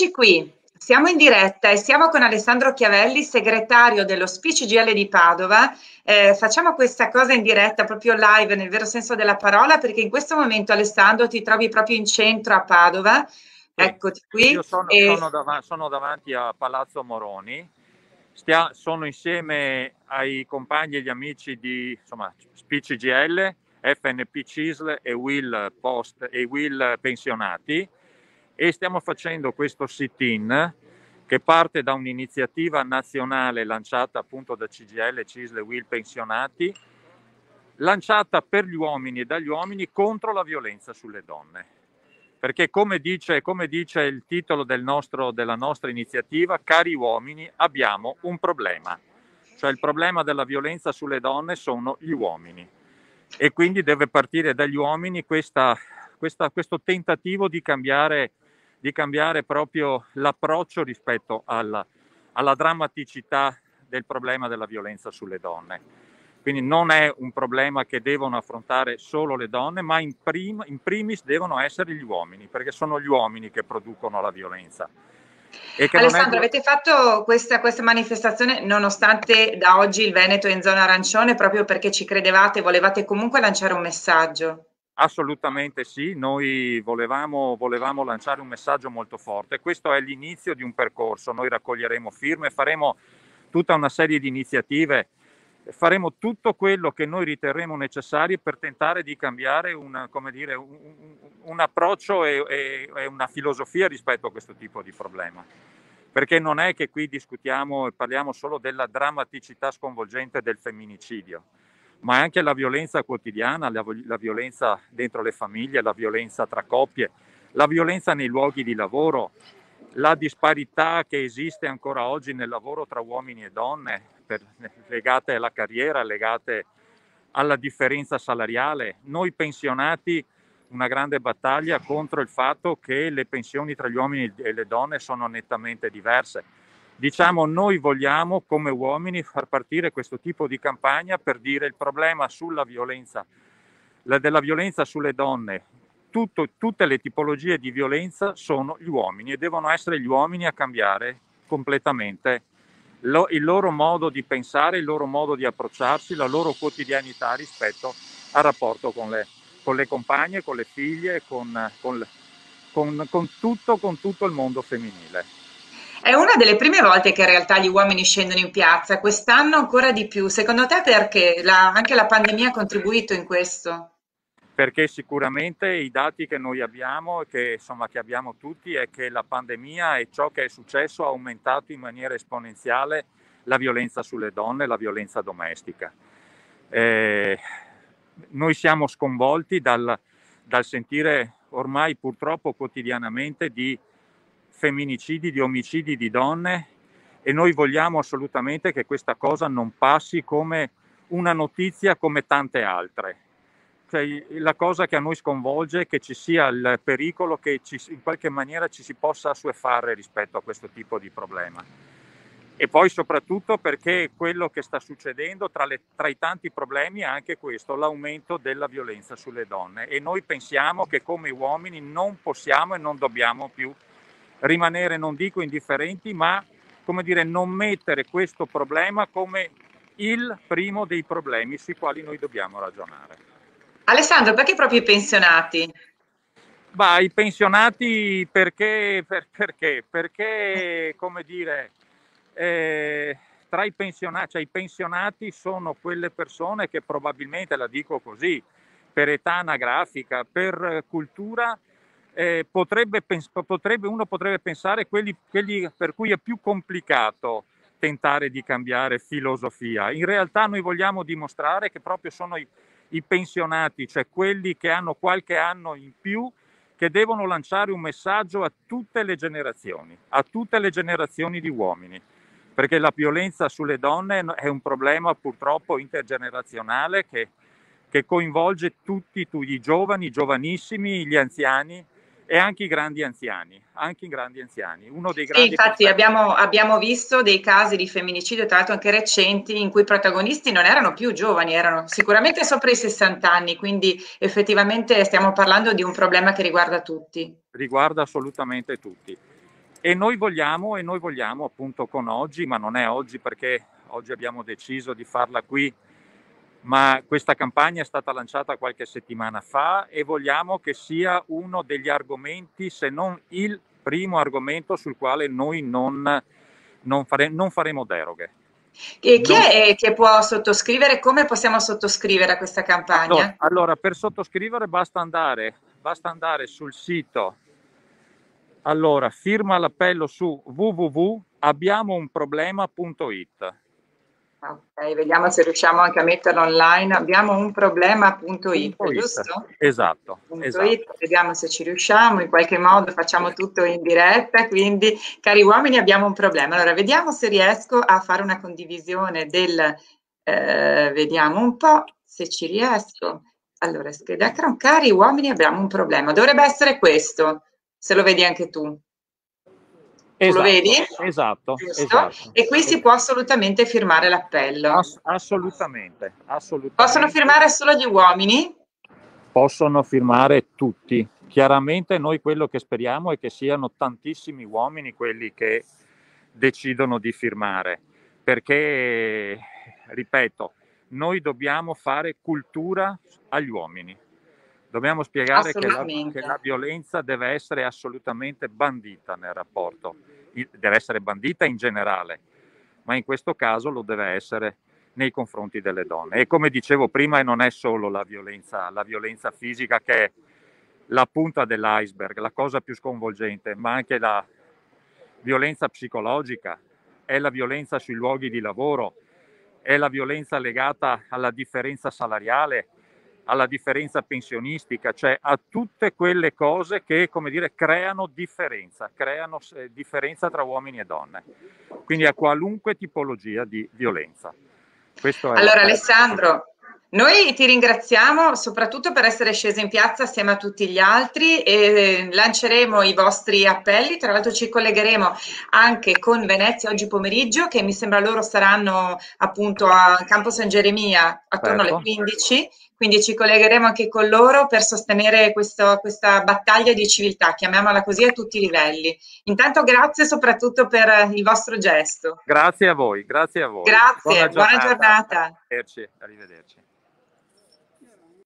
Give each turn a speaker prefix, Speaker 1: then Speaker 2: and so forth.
Speaker 1: Eccoci qui, siamo in diretta e siamo con Alessandro Chiavelli, segretario dello Speech GL di Padova. Eh, facciamo questa cosa in diretta, proprio live nel vero senso della parola, perché in questo momento Alessandro ti trovi proprio in centro a Padova. Eccoti qui.
Speaker 2: Io sono, e... sono, dav- sono davanti a Palazzo Moroni, Stia- sono insieme ai compagni e agli amici di insomma, Speech GL, FNP CISL e Will Post e Will Pensionati e stiamo facendo questo sit-in che parte da un'iniziativa nazionale lanciata appunto da CGL, CISL e Will Pensionati, lanciata per gli uomini e dagli uomini contro la violenza sulle donne. Perché come dice, come dice il titolo del nostro, della nostra iniziativa, cari uomini, abbiamo un problema. Cioè il problema della violenza sulle donne sono gli uomini. E quindi deve partire dagli uomini questa, questa, questo tentativo di cambiare di cambiare proprio l'approccio rispetto alla, alla drammaticità del problema della violenza sulle donne. Quindi non è un problema che devono affrontare solo le donne, ma in, prim- in primis devono essere gli uomini, perché sono gli uomini che producono la violenza.
Speaker 1: Alessandro, è... avete fatto questa, questa, manifestazione nonostante da oggi il Veneto è in zona arancione, proprio perché ci credevate, volevate comunque lanciare un messaggio.
Speaker 2: Assolutamente sì, noi volevamo, volevamo, lanciare un messaggio molto forte. Questo è l'inizio di un percorso, noi raccoglieremo firme, faremo tutta una serie di iniziative, faremo tutto quello che noi riterremo necessario per tentare di cambiare una, dire, un, un, approccio e, e, e una filosofia rispetto a questo tipo di problema. Perché non è che qui discutiamo e parliamo solo della drammaticità sconvolgente del femminicidio ma anche la violenza quotidiana, la, la violenza dentro le famiglie, la violenza tra coppie, la violenza nei luoghi di lavoro, la disparità che esiste ancora oggi nel lavoro tra uomini e donne, per, legate alla carriera, legate alla differenza salariale. Noi pensionati una grande battaglia contro il fatto che le pensioni tra gli uomini e le donne sono nettamente diverse Diciamo, noi vogliamo come uomini far partire questo tipo di campagna per dire il problema sulla violenza, la della violenza sulle donne, tutto, tutte le tipologie di violenza sono gli uomini e devono essere gli uomini a cambiare completamente lo, il loro modo di pensare, il loro modo di approcciarsi, la loro quotidianità rispetto al rapporto con le, con le compagne, con le figlie, con, con, con, tutto, con tutto il mondo femminile.
Speaker 1: È una delle prime volte che in realtà gli uomini scendono in piazza, quest'anno ancora di più. Secondo te perché? La, anche la pandemia ha contribuito in questo?
Speaker 2: Perché sicuramente i dati che noi abbiamo che, insomma, che abbiamo tutti è che la pandemia e ciò che è successo ha aumentato in maniera esponenziale la violenza sulle donne, la violenza domestica. Eh, noi siamo sconvolti dal, dal sentire ormai purtroppo quotidianamente di femminicidi, di omicidi di donne e noi vogliamo assolutamente che questa cosa non passi come una notizia come tante altre. Cioè, la cosa che a noi sconvolge è che ci sia il pericolo che ci, in qualche maniera ci si possa assuefare rispetto a questo tipo di problema. E poi soprattutto perché quello che sta succedendo tra, le, tra i tanti problemi è anche questo, l'aumento della violenza sulle donne. E noi pensiamo che come uomini non possiamo e non dobbiamo più rimanere, non dico indifferenti, ma come dire, non mettere questo problema come il primo dei problemi sui quali noi dobbiamo ragionare.
Speaker 1: Alessandro, perché proprio i pensionati?
Speaker 2: Bah, i pensionati perché, per, perché? Perché, come dire, eh, tra i pensionati, cioè i pensionati sono quelle persone che probabilmente, la dico così, per età anagrafica, per cultura, eh, potrebbe, potrebbe, uno potrebbe pensare quelli, quelli per cui è più complicato tentare di cambiare filosofia. In realtà noi vogliamo dimostrare che proprio sono i, i pensionati, cioè quelli che hanno qualche anno in più, che devono lanciare un messaggio a tutte le generazioni, a tutte le generazioni di uomini, perché la violenza sulle donne è un problema purtroppo intergenerazionale che, che coinvolge tutti, tutti, i giovani, i giovanissimi, gli anziani, e anche i grandi anziani, anche i grandi anziani.
Speaker 1: Uno dei grandi sì, infatti abbiamo, abbiamo, visto dei casi di femminicidio, tra l'altro anche recenti, in cui i protagonisti non erano più giovani, erano sicuramente sopra i 60 anni, quindi effettivamente stiamo parlando di un problema che riguarda tutti.
Speaker 2: Riguarda assolutamente tutti. e noi vogliamo, e noi vogliamo appunto con oggi, ma non è oggi perché oggi abbiamo deciso di farla qui, ma questa campagna è stata lanciata qualche settimana fa e vogliamo che sia uno degli argomenti, se non il primo argomento sul quale noi non, non, fare, non faremo deroghe.
Speaker 1: E chi non... è che può sottoscrivere? Come possiamo sottoscrivere a questa campagna?
Speaker 2: Allora, allora per sottoscrivere basta andare, basta andare sul sito allora, firma l'appello su www.abbiamounproblema.it.
Speaker 1: Ok, vediamo se riusciamo anche a metterlo online. Abbiamo un problema.it, giusto?
Speaker 2: Esatto, esatto.
Speaker 1: It, vediamo se ci riusciamo, in qualche modo facciamo tutto in diretta, quindi cari uomini abbiamo un problema. Allora, vediamo se riesco a fare una condivisione del... Eh, vediamo un po' se ci riesco. Allora, scheda cari uomini abbiamo un problema. Dovrebbe essere questo se lo vedi anche tu.
Speaker 2: Esatto,
Speaker 1: lo vedi?
Speaker 2: Esatto, esatto,
Speaker 1: E qui si può assolutamente firmare l'appello.
Speaker 2: Ass- assolutamente, assolutamente.
Speaker 1: Possono firmare solo gli uomini?
Speaker 2: Possono firmare tutti. Chiaramente noi quello che speriamo è che siano tantissimi uomini quelli che decidono di firmare, perché, ripeto, noi dobbiamo fare cultura agli uomini Dobbiamo spiegare che la, che la, violenza deve essere assolutamente bandita nel rapporto, deve essere bandita in generale, ma in questo caso lo deve essere nei confronti delle donne. E come dicevo prima, non è solo la violenza, la violenza fisica che è la punta dell'iceberg, la cosa più sconvolgente, ma anche la violenza psicologica, è la violenza sui luoghi di lavoro, è la violenza legata alla differenza salariale, alla differenza pensionistica, cioè a tutte quelle cose che, come dire, creano differenza, creano eh, differenza tra uomini e donne, quindi a qualunque tipologia di violenza.
Speaker 1: allora Alessandro, noi ti ringraziamo soprattutto per essere sceso in piazza assieme a tutti gli altri e lanceremo i vostri appelli, tra l'altro ci collegheremo anche con Venezia oggi pomeriggio che mi sembra loro saranno appunto a Campo San Geremia attorno certo. alle 15 quindi ci collegheremo anche con loro per sostenere questo, questa battaglia di civiltà, chiamiamola così a tutti i livelli. Intanto grazie soprattutto per il vostro gesto.
Speaker 2: Grazie a voi, grazie a voi.
Speaker 1: Grazie, buona giornata. Buona giornata.
Speaker 2: Arrivederci. Arrivederci.